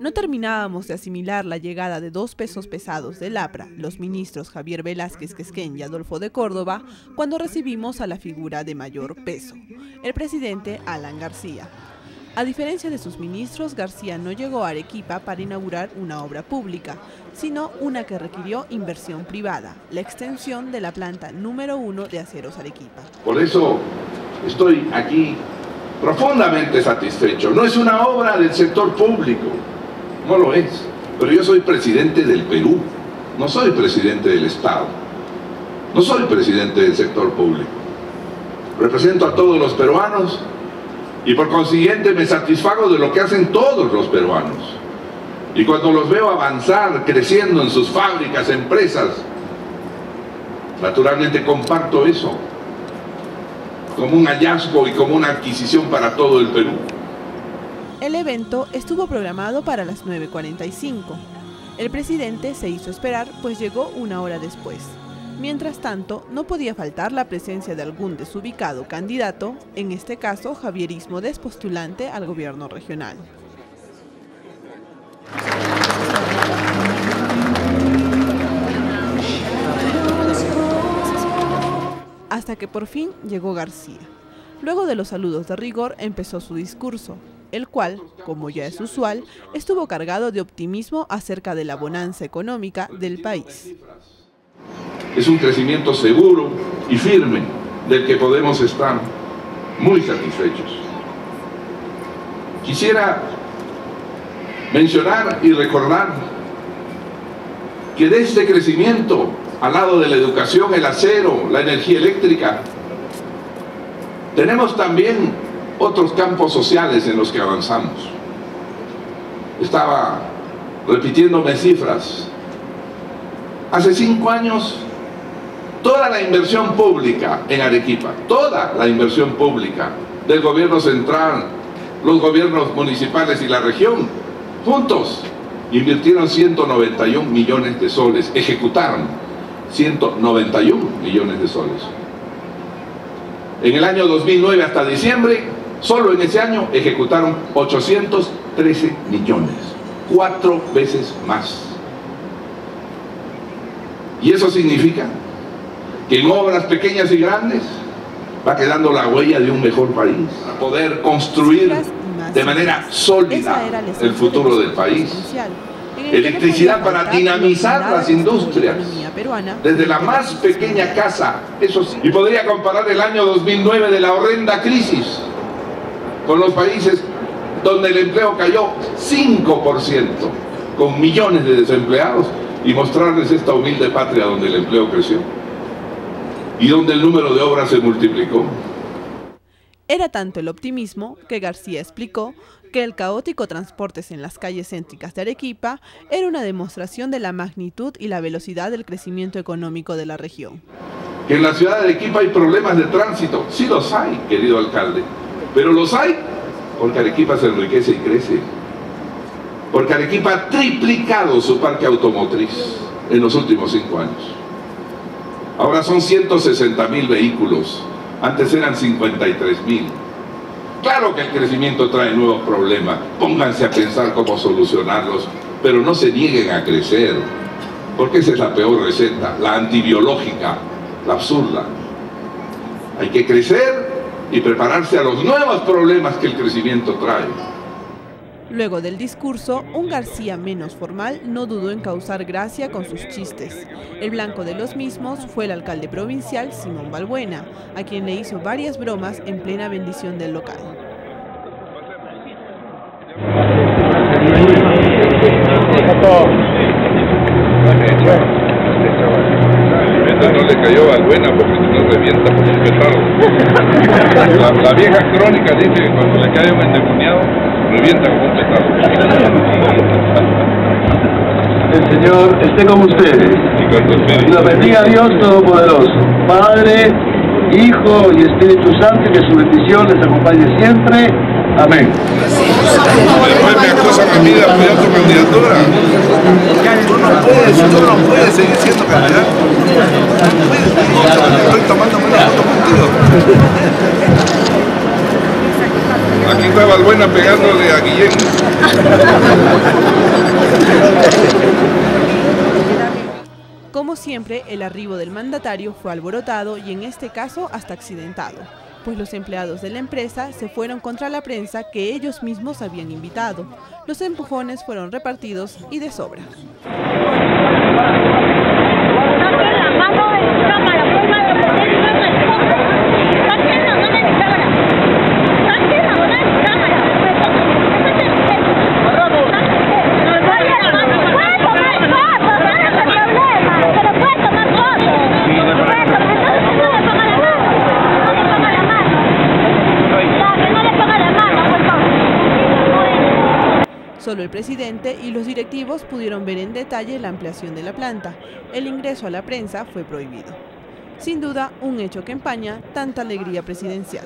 No terminábamos de asimilar la llegada de dos pesos pesados del APRA, los ministros Javier Velázquez Quesquén y Adolfo de Córdoba, cuando recibimos a la figura de mayor peso, el presidente Alan García. A diferencia de sus ministros, García no llegó a Arequipa para inaugurar una obra pública, sino una que requirió inversión privada, la extensión de la planta número uno de Aceros Arequipa. Por eso estoy aquí profundamente satisfecho. No es una obra del sector público, no lo es. Pero yo soy presidente del Perú, no soy presidente del Estado, no soy presidente del sector público. Represento a todos los peruanos y por consiguiente me satisfago de lo que hacen todos los peruanos. Y cuando los veo avanzar, creciendo en sus fábricas, empresas, naturalmente comparto eso como un hallazgo y como una adquisición para todo el Perú. El evento estuvo programado para las 9.45. El presidente se hizo esperar pues llegó una hora después. Mientras tanto, no podía faltar la presencia de algún desubicado candidato, en este caso Javierismo despostulante al gobierno regional. Que por fin llegó García. Luego de los saludos de rigor empezó su discurso, el cual, como ya es usual, estuvo cargado de optimismo acerca de la bonanza económica del país. Es un crecimiento seguro y firme del que podemos estar muy satisfechos. Quisiera mencionar y recordar que de este crecimiento al lado de la educación, el acero, la energía eléctrica. Tenemos también otros campos sociales en los que avanzamos. Estaba repitiéndome cifras. Hace cinco años, toda la inversión pública en Arequipa, toda la inversión pública del gobierno central, los gobiernos municipales y la región, juntos, invirtieron 191 millones de soles, ejecutaron 191 millones de soles. En el año 2009 hasta diciembre, solo en ese año ejecutaron 813 millones, cuatro veces más. Y eso significa que en obras pequeñas y grandes va quedando la huella de un mejor país, para poder construir de manera sólida el futuro del país electricidad para dinamizar las industrias, desde la más pequeña casa, eso sí. Y podría comparar el año 2009 de la horrenda crisis con los países donde el empleo cayó 5%, con millones de desempleados, y mostrarles esta humilde patria donde el empleo creció y donde el número de obras se multiplicó. Era tanto el optimismo que García explicó que el caótico transportes en las calles céntricas de Arequipa era una demostración de la magnitud y la velocidad del crecimiento económico de la región. Que en la ciudad de Arequipa hay problemas de tránsito, sí los hay, querido alcalde, pero los hay porque Arequipa se enriquece y crece. Porque Arequipa ha triplicado su parque automotriz en los últimos cinco años. Ahora son 160 mil vehículos antes eran 53 mil. Claro que el crecimiento trae nuevos problemas, pónganse a pensar cómo solucionarlos, pero no se nieguen a crecer, porque esa es la peor receta, la antibiológica, la absurda. Hay que crecer y prepararse a los nuevos problemas que el crecimiento trae. Luego del discurso, un García menos formal no dudó en causar gracia con sus chistes. El blanco de los mismos fue el alcalde provincial Simón Balbuena, a quien le hizo varias bromas en plena bendición del local. Revienta por un petardo. La, la, vieja crónica dice que cuando le cae un endemoniado revienta como un El Señor esté con ustedes. Y lo bendiga Dios Todopoderoso, Padre, Hijo y Espíritu Santo, que su bendición les acompañe siempre. Amén. Después me acusan a mí de apoyar tu candidatura. Tú no puedes, tú no puedes seguir siendo candidato. Estoy tomando una foto contigo. Aquí fue Balbuena pegándole a Guillén. Como siempre, el arribo del mandatario fue alborotado y en este caso hasta accidentado, pues los empleados de la empresa se fueron contra la prensa que ellos mismos habían invitado. Los empujones fueron repartidos y de sobra. Solo el presidente y los directivos pudieron ver en detalle la ampliación de la planta. El ingreso a la prensa fue prohibido. Sin duda, un hecho que empaña tanta alegría presidencial.